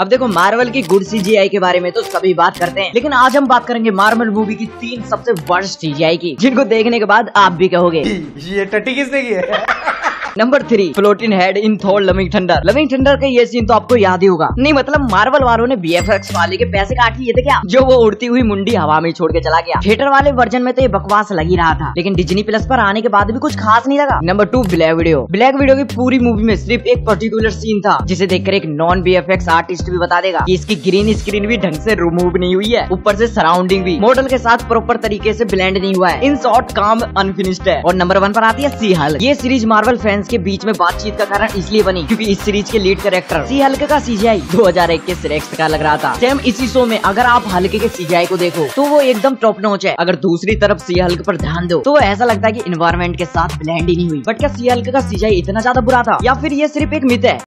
अब देखो मार्वल की गुड सीजीआई के बारे में तो सभी बात करते हैं, लेकिन आज हम बात करेंगे मार्वल मूवी की तीन सबसे वर्स्ट सीजीआई की, जिनको देखने के बाद आप भी कहोगे। ये टट्टी किसने की है? Number three floating head in Thor loving thunder loving thunder का ये सीन तो आपको याद ही होगा। नहीं मतलब मार्वल वालों ने बी वाले के पैसे काट लिए थे क्या? जो वो उड़ती हुई मुंडी हवा में छोड़ के चला गया। थिएटर वाले वर्जन में तो ये बकवास लगी रहा था। लेकिन डिजनी प्लस पर आने के बाद भी कुछ खास नहीं लगा। Number two black video black video की पूरी मूवी में सिर्फ़ एक पर्टिकुलर सीन था, जिसे देखकर एक नॉन बी आर्टिस्ट भी बता देगा कि इसकी ग्रीन स्क्रीन भी ढंग से रिमूव नहीं हुई है। ऊपर से सराउंडिंग भी। मॉडल के साथ प्रॉपर तरीके से ब्लेंड नहीं हुआ है। इन शॉर्ट काम अनफिनिश्ड है। और नंबर वन पर आती है सी हल ये सीरीज़ मार्वल फैंस के बीच में बातचीत का कारण इसलिए बनी क्योंकि इस सीरीज़ के लीड करेक्टर सी हल्के का सीजीआई 2001 के सिलेक्ट का लग रहा था। सेम इसी शो में अगर आप हल्के के सीजीआई को देखो तो वो एकदम टॉप नोच है। अगर दूसरी तरफ़ सी हल्के पर ध्यान दो तो ऐसा लगता है की इन्वायरमेंट के साथ ब्लैंड ही नहीं हुई। बट क्या सी हल्के का सीजीआई इतना ज़्यादा बुरा था? या फिर ये सिर्फ़ एक मित है?